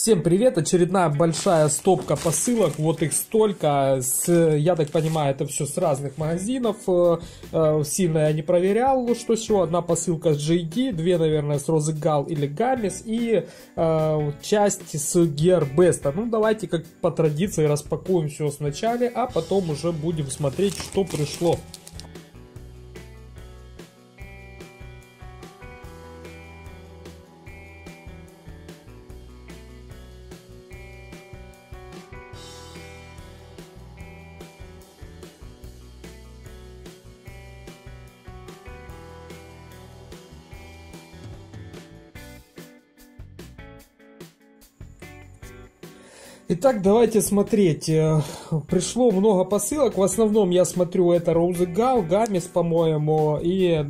Всем привет! Очередная большая стопка посылок. Вот их столько. С, я так понимаю, это все с разных магазинов. Э, э, сильно я не проверял, что еще. Одна посылка с JD, две, наверное, с Розыгал или Гамис и э, часть с Gearbest. Ну, давайте, как по традиции, распакуем все сначала, а потом уже будем смотреть, что пришло. Итак, давайте смотреть. Э, пришло много посылок. В основном я смотрю это Роузегал, Гамис, по-моему, и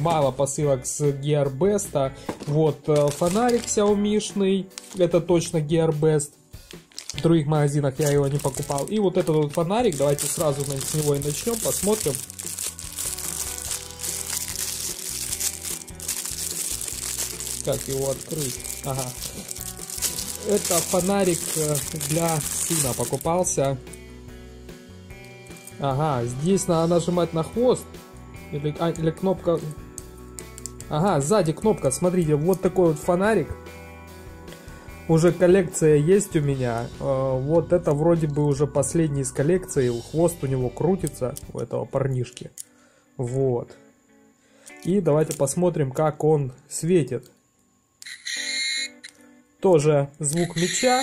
мало посылок с Gearbest. Вот э, фонарик Xiaomi, это точно Gearbest. В других магазинах я его не покупал. И вот этот вот фонарик, давайте сразу с него и начнем, посмотрим. Как его открыть? Ага. Это фонарик э, для сына покупался. Ага, здесь надо нажимать на хвост. Или, а, или кнопка... Ага, сзади кнопка, смотрите, вот такой вот фонарик. Уже коллекция есть у меня. Э, вот это вроде бы уже последний из коллекции. Хвост у него крутится, у этого парнишки. Вот. И давайте посмотрим, как он светит. Тоже звук меча.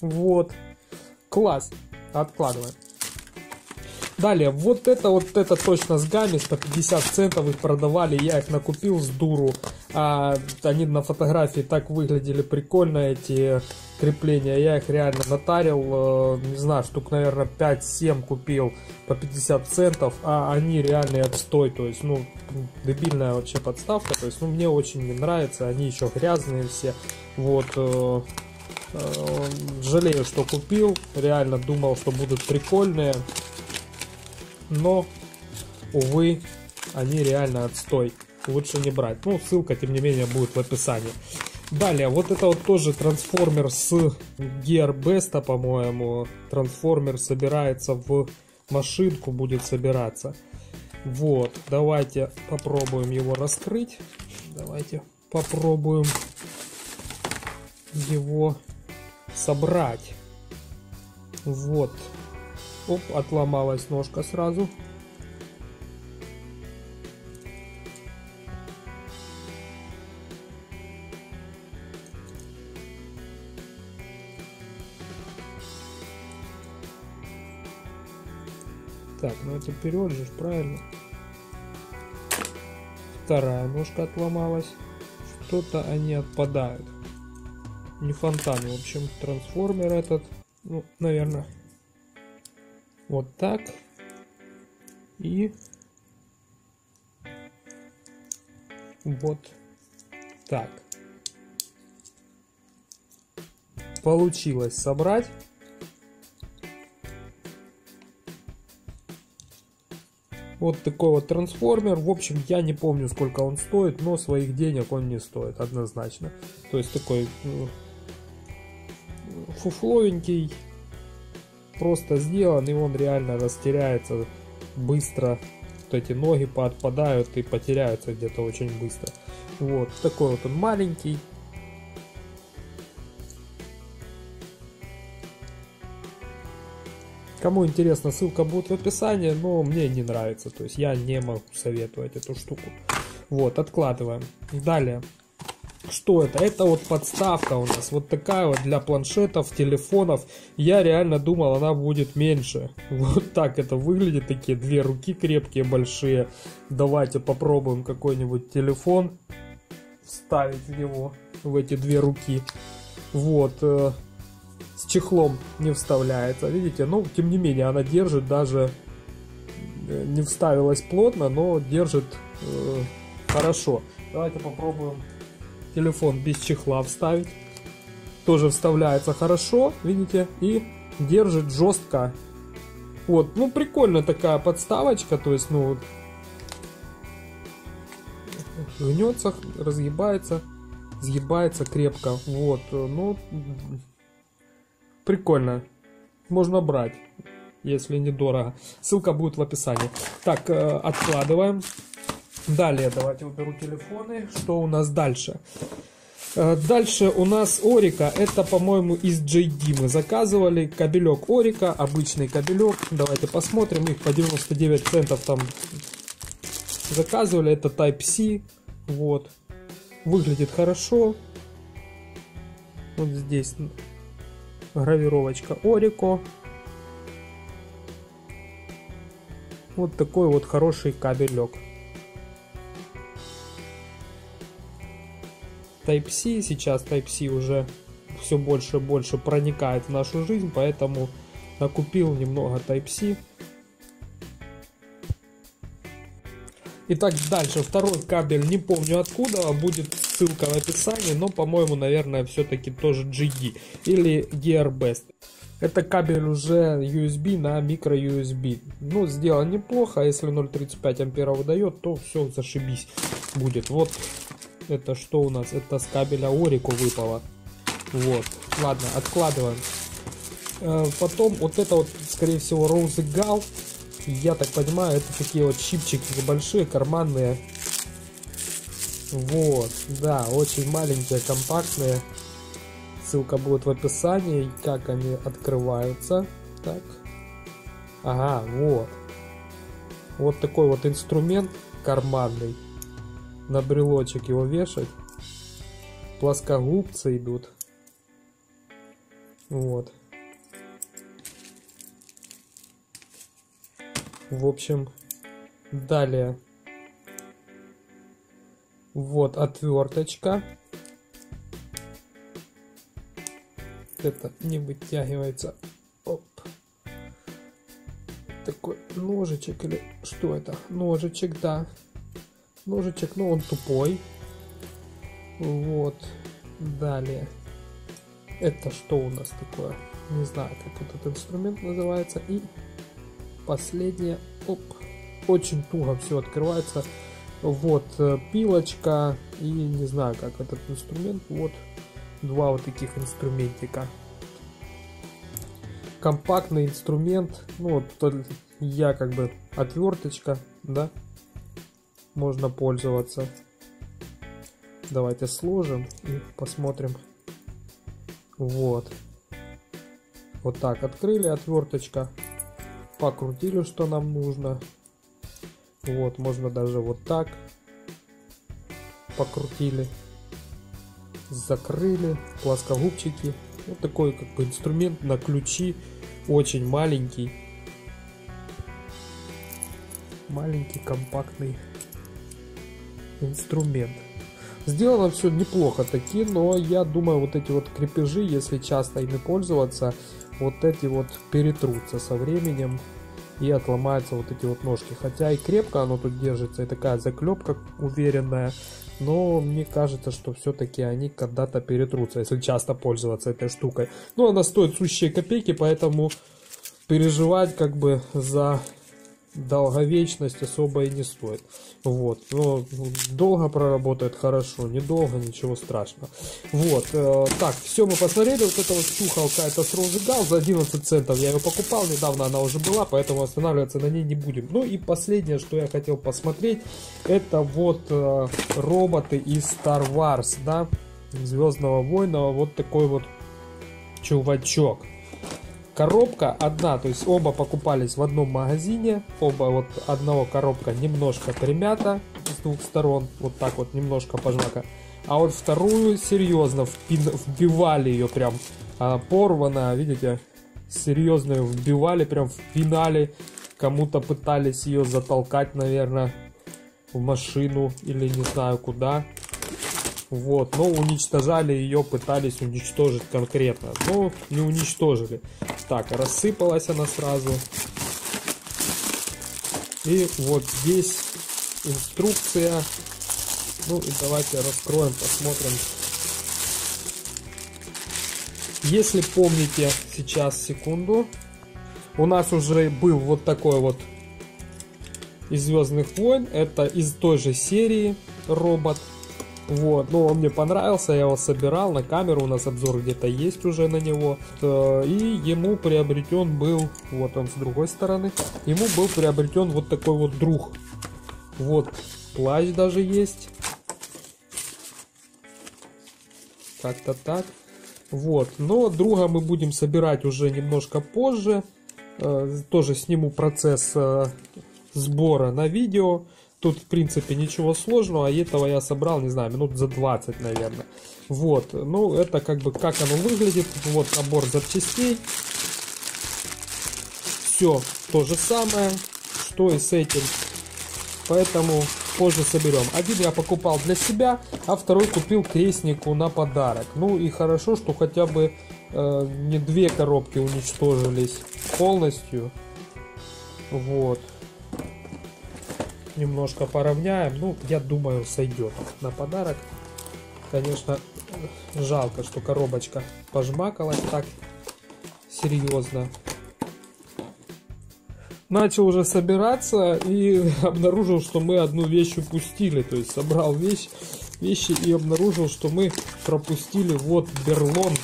Вот. Класс. Откладываем. Далее, вот это, вот это точно с Гамис по 50 центов их продавали, я их накупил с дуру. А, они на фотографии так выглядели прикольно, эти крепления. Я их реально натарил, э, не знаю, штук, наверное, 5-7 купил по 50 центов, а они реальный отстой, то есть, ну, дебильная вообще подставка, то есть, ну, мне очень не нравится, они еще грязные все, вот, э, э, жалею, что купил, реально думал, что будут прикольные, но, увы, они реально отстой. Лучше не брать. Ну, ссылка, тем не менее, будет в описании. Далее, вот это вот тоже трансформер с Gearbest, по-моему. Трансформер собирается в машинку, будет собираться. Вот, давайте попробуем его раскрыть. Давайте попробуем его собрать. Вот, Оп, отломалась ножка сразу. Так, ну это вперед правильно? Вторая ножка отломалась. Что-то они отпадают. Не фонтан, в общем, трансформер этот. Ну, наверное, вот так. И вот так. Получилось собрать. Вот такой вот трансформер. В общем, я не помню, сколько он стоит, но своих денег он не стоит, однозначно. То есть такой э, фуфловенький просто сделан, и он реально растеряется быстро. Вот эти ноги поотпадают и потеряются где-то очень быстро. Вот, такой вот он маленький. Кому интересно, ссылка будет в описании, но мне не нравится, то есть я не могу советовать эту штуку. Вот, откладываем. Далее. Что это? Это вот подставка у нас. Вот такая вот для планшетов, телефонов. Я реально думал, она будет меньше. Вот так это выглядит. Такие две руки крепкие, большие. Давайте попробуем какой-нибудь телефон вставить в него. В эти две руки. Вот. Э, с чехлом не вставляется. Видите? Но, тем не менее, она держит даже... Э, не вставилась плотно, но держит э, хорошо. Давайте попробуем телефон без чехла вставить. Тоже вставляется хорошо, видите, и держит жестко. Вот, ну прикольно такая подставочка, то есть, ну, гнется, разгибается. сгибается крепко. Вот, ну, прикольно. Можно брать, если недорого. Ссылка будет в описании. Так, э, откладываем. Далее давайте уберу телефоны. Что у нас дальше? Э, дальше у нас Орика, это, по-моему, из JD мы заказывали, кабелек Орика, обычный кабелек, давайте посмотрим, их по 99 центов там заказывали, это Type-C, вот, выглядит хорошо, вот здесь гравировочка Орико, вот такой вот хороший кабелек. Type-C. Сейчас Type-C уже все больше и больше проникает в нашу жизнь, поэтому накупил немного Type-C. Итак, дальше второй кабель, не помню откуда, а будет ссылка в описании, но, по-моему, наверное, все-таки тоже GD или GearBest. Это кабель уже USB на micro USB. Ну, сделан неплохо, а если 0.35 ампера выдает, то все, зашибись будет. Вот это что у нас? Это с кабеля Орику выпало. Вот. Ладно, откладываем. Э, потом вот это вот, скорее всего, Rose Gal. Я так понимаю, это такие вот чипчики большие, карманные. Вот, да, очень маленькие, компактные. Ссылка будет в описании, как они открываются. Так. Ага, вот. Вот такой вот инструмент карманный на брелочек его вешать. Плоскогубцы идут. Вот. В общем, далее. Вот отверточка. Это не вытягивается. Оп. Такой ножичек или что это? Ножичек, да ножичек, но он тупой. Вот. Далее. Это что у нас такое? Не знаю, как этот инструмент называется. И последнее. Оп. Очень туго все открывается. Вот э, пилочка и не знаю, как этот инструмент. Вот два вот таких инструментика. Компактный инструмент. Ну вот я как бы отверточка, да, можно пользоваться. Давайте сложим и посмотрим. Вот. Вот так открыли отверточка. Покрутили, что нам нужно. Вот, можно даже вот так. Покрутили. Закрыли. Плоскогубчики. Вот такой как бы инструмент на ключи. Очень маленький. Маленький, компактный инструмент. Сделано все неплохо таки, но я думаю, вот эти вот крепежи, если часто ими пользоваться, вот эти вот перетрутся со временем и отломаются вот эти вот ножки. Хотя и крепко оно тут держится, и такая заклепка уверенная, но мне кажется, что все-таки они когда-то перетрутся, если часто пользоваться этой штукой. Но она стоит сущие копейки, поэтому переживать как бы за долговечность особо и не стоит. Вот, но долго проработает хорошо, недолго, ничего страшного. Вот, э, так, все мы посмотрели, вот это вот чухалка, это с Розыгал за 11 центов, я ее покупал, недавно она уже была, поэтому останавливаться на ней не будем. Ну и последнее, что я хотел посмотреть, это вот э, роботы из Star Wars, да, Звездного Война, вот такой вот чувачок. Коробка одна, то есть оба покупались в одном магазине, оба вот одного коробка немножко примята с двух сторон, вот так вот немножко пожмака. А вот вторую серьезно впин, вбивали ее прям а, порвано, видите, серьезно ее вбивали прям в финале. Кому-то пытались ее затолкать, наверное, в машину или не знаю куда. Вот, но уничтожали ее, пытались уничтожить конкретно, но не уничтожили. Так, рассыпалась она сразу. И вот здесь инструкция. Ну и давайте раскроем, посмотрим. Если помните, сейчас, секунду. У нас уже был вот такой вот из Звездных войн. Это из той же серии робот. Вот, ну он мне понравился, я его собирал на камеру, у нас обзор где-то есть уже на него. Э, и ему приобретен был, вот он с другой стороны, ему был приобретен вот такой вот друг. Вот, плащ даже есть. Как-то так. Вот, но друга мы будем собирать уже немножко позже. Э, тоже сниму процесс э, сбора на видео. Тут, в принципе, ничего сложного. И этого я собрал, не знаю, минут за 20, наверное. Вот. Ну, это как бы, как оно выглядит. Вот набор запчастей. Все то же самое, что и с этим. Поэтому позже соберем. Один я покупал для себя, а второй купил крестнику на подарок. Ну и хорошо, что хотя бы э, не две коробки уничтожились полностью. Вот немножко поравняем. Ну, я думаю, сойдет на подарок. Конечно, жалко, что коробочка пожмакалась так серьезно. Начал уже собираться и обнаружил, что мы одну вещь упустили. То есть собрал вещь, вещи и обнаружил, что мы пропустили вот берлонг.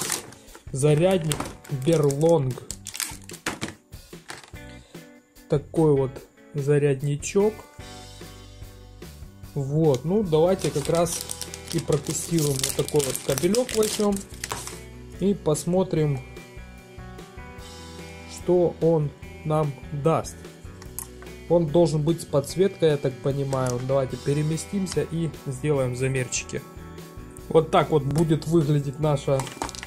Зарядник берлонг. Такой вот зарядничок. Вот, ну давайте как раз и протестируем вот такой вот кабелек возьмем. И посмотрим, что он нам даст. Он должен быть с подсветкой, я так понимаю. Давайте переместимся и сделаем замерчики. Вот так вот будет выглядеть наша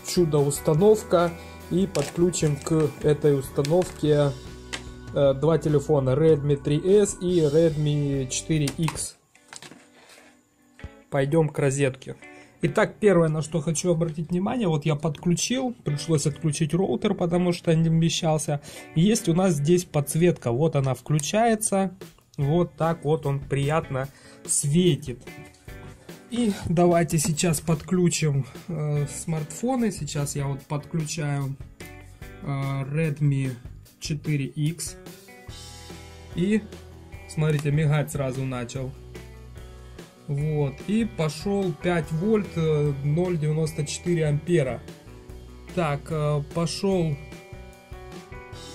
чудо-установка. И подключим к этой установке э, два телефона Redmi 3S и Redmi 4X пойдем к розетке. Итак, первое, на что хочу обратить внимание, вот я подключил, пришлось отключить роутер, потому что не вмещался. Есть у нас здесь подсветка, вот она включается, вот так вот он приятно светит. И давайте сейчас подключим э, смартфоны. Сейчас я вот подключаю э, Redmi 4X. И смотрите, мигать сразу начал. Вот. И пошел 5 вольт 0,94 э, ампера. Так, э, пошел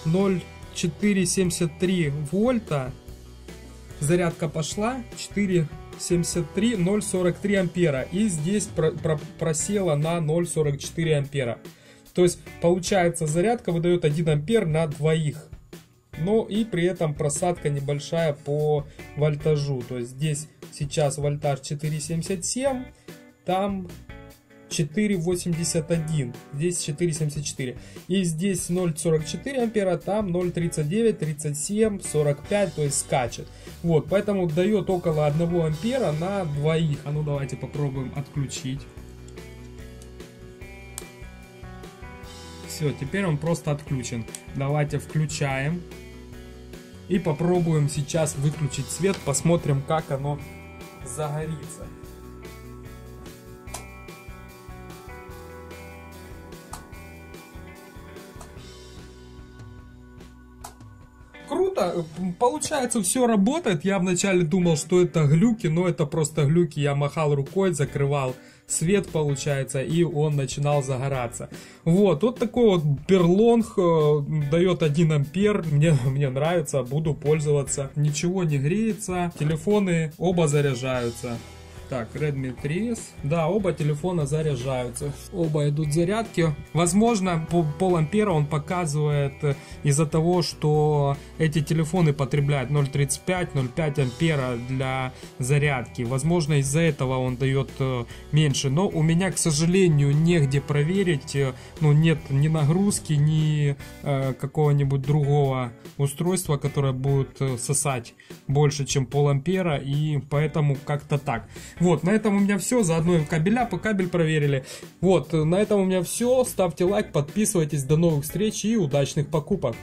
0,473 вольта. Зарядка пошла 4,73, 0,43 ампера. И здесь про про просела на 0,44 ампера. То есть получается зарядка выдает 1 ампер на двоих. Но и при этом просадка небольшая по вольтажу. То есть здесь сейчас вольтаж 4,77, там 4,81, здесь 4,74. И здесь 0,44 ампера, там 0,39, 37, 45, то есть скачет. Вот, поэтому дает около 1 ампера на двоих. А ну давайте попробуем отключить. Все, теперь он просто отключен. Давайте включаем. И попробуем сейчас выключить свет, посмотрим, как оно загорится. круто, получается все работает. Я вначале думал, что это глюки, но это просто глюки. Я махал рукой, закрывал свет получается, и он начинал загораться. Вот, вот такой вот берлонг э, дает 1 ампер, мне, мне нравится, буду пользоваться. Ничего не греется, телефоны оба заряжаются. Так, Redmi 3S. Да, оба телефона заряжаются. Оба идут зарядки. Возможно, по пол ампера он показывает э, из-за того, что эти телефоны потребляют 0.35-0.5 ампера для зарядки. Возможно, из-за этого он дает э, меньше. Но у меня, к сожалению, негде проверить. Э, ну, нет ни нагрузки, ни э, какого-нибудь другого устройства, которое будет сосать больше, чем пол ампера. И поэтому как-то так. Вот, на этом у меня все. Заодно и кабеля по кабель проверили. Вот, на этом у меня все. Ставьте лайк, подписывайтесь. До новых встреч и удачных покупок.